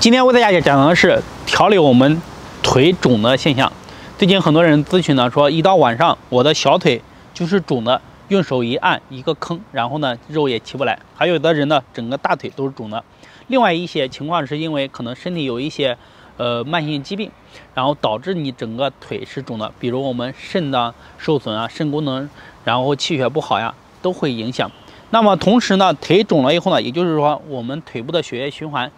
今天为大家讲的是调理我们腿肿的现象。最近很多人咨询呢，说一到晚上我的小腿就是肿的，用手一按一个坑，然后呢肉也起不来。还有的人呢，整个大腿都是肿的。另外一些情况是因为可能身体有一些呃慢性疾病，然后导致你整个腿是肿的，比如我们肾的受损啊，肾功能，然后气血不好呀，都会影响。那么同时呢，腿肿了以后呢，也就是说我们腿部的血液循环。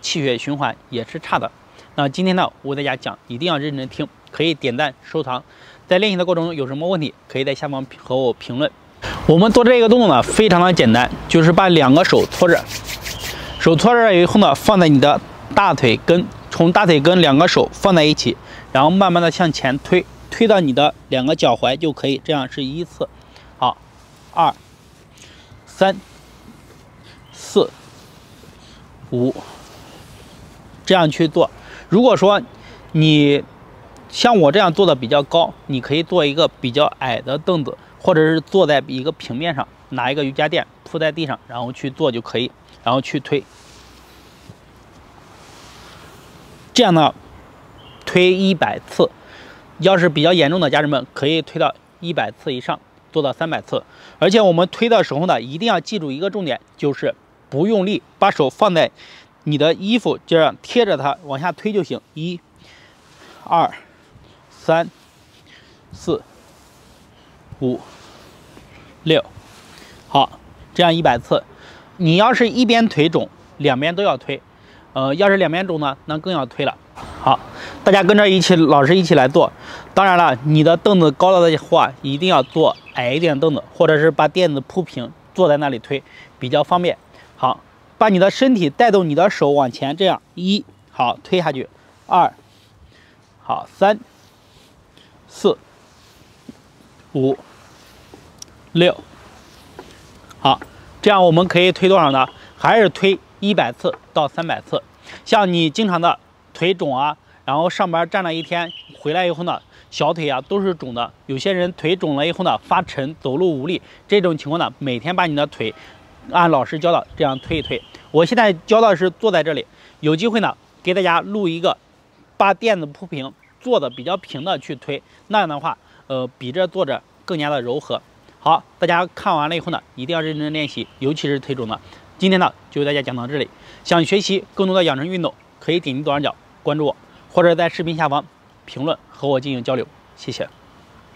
气血循环也是差的。那今天呢，我给大家讲，一定要认真听，可以点赞收藏。在练习的过程中有什么问题，可以在下方和我评论。我们做这个动作呢，非常的简单，就是把两个手搓着，手搓着以后呢，放在你的大腿根，从大腿根两个手放在一起，然后慢慢的向前推，推到你的两个脚踝就可以。这样是一次，好，二、三、四、五。这样去做。如果说你像我这样做的比较高，你可以做一个比较矮的凳子，或者是坐在一个平面上，拿一个瑜伽垫铺在地上，然后去做就可以，然后去推。这样呢，推一百次。要是比较严重的家人们，可以推到一百次以上，做到三百次。而且我们推的时候呢，一定要记住一个重点，就是不用力，把手放在。你的衣服就这样贴着它往下推就行，一、二、三、四、五、六，好，这样一百次。你要是一边腿肿，两边都要推。呃，要是两边肿呢，那更要推了。好，大家跟着一起，老师一起来做。当然了，你的凳子高了的话，一定要做矮一点凳子，或者是把垫子铺平，坐在那里推比较方便。好。把你的身体带动，你的手往前，这样一好推下去，二好三四五六好，这样我们可以推多少呢？还是推一百次到三百次。像你经常的腿肿啊，然后上班站了一天回来以后呢，小腿啊都是肿的。有些人腿肿了以后呢，发沉，走路无力。这种情况呢，每天把你的腿按老师教的这样推一推。我现在教的是坐在这里，有机会呢，给大家录一个，把垫子铺平，坐的比较平的去推，那样的话，呃，比这坐着更加的柔和。好，大家看完了以后呢，一定要认真练习，尤其是腿肿的。今天呢，就为大家讲到这里。想学习更多的养生运动，可以点击左上角关注我，或者在视频下方评论和我进行交流。谢谢。